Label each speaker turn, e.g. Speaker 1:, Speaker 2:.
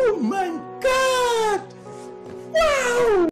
Speaker 1: Oh my god! Wow!